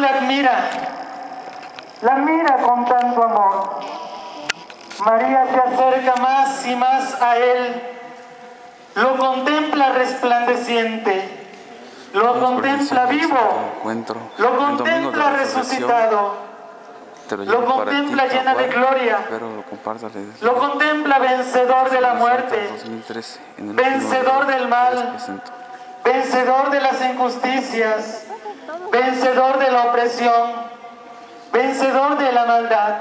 la admira, la mira con tanto amor. María se acerca más y más a él, lo contempla resplandeciente, lo contempla vivo, lo contempla resucitado. Lo contempla llena de gloria. Lo contempla vencedor de la muerte. Vencedor del mal. Vencedor de las injusticias. Vencedor de la opresión. Vencedor de la maldad.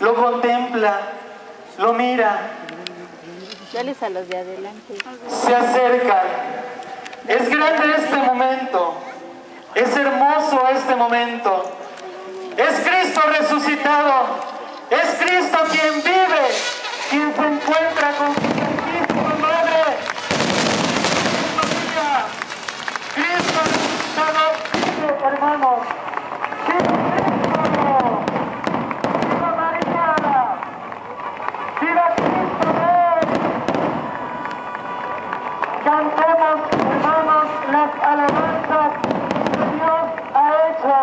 Lo contempla. Lo mira. a los de adelante. Se acerca. Es grande este momento. Es hermoso este momento. Es Cristo resucitado. Cantemos, hermanos, las alabanzas que Dios ha hecho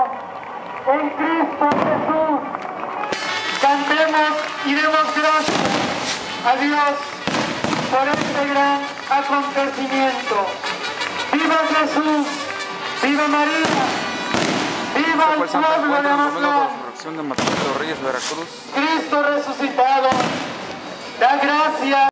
en Cristo Jesús. Cantemos y demos gracias a Dios por este gran acontecimiento. ¡Viva Jesús! ¡Viva María! ¡Viva el pueblo de Amatlán! Cristo resucitado, da gracias.